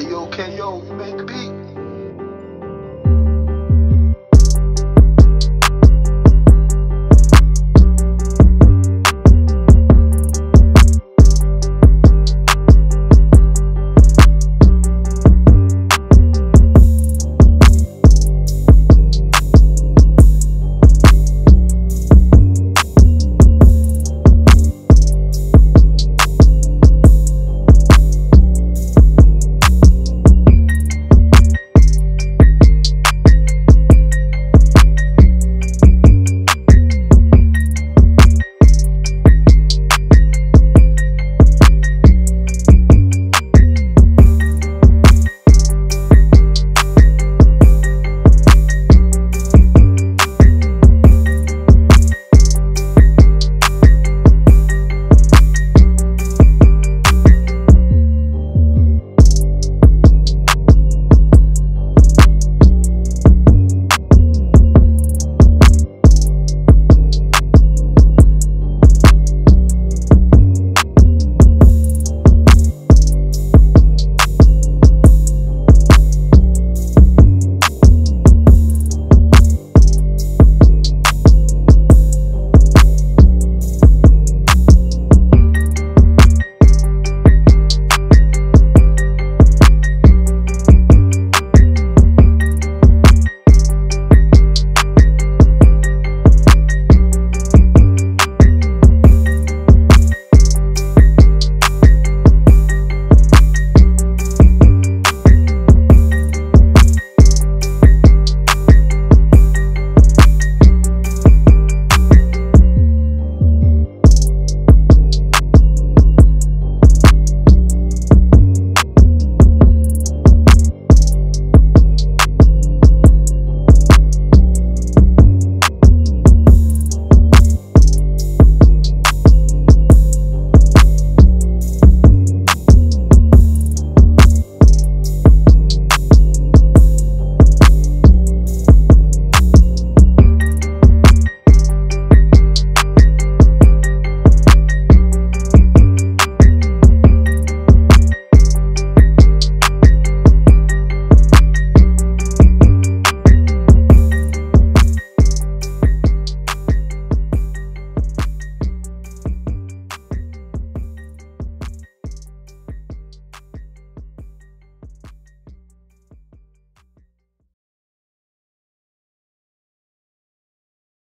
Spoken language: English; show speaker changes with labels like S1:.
S1: Hey yo, KO, you Make the beat.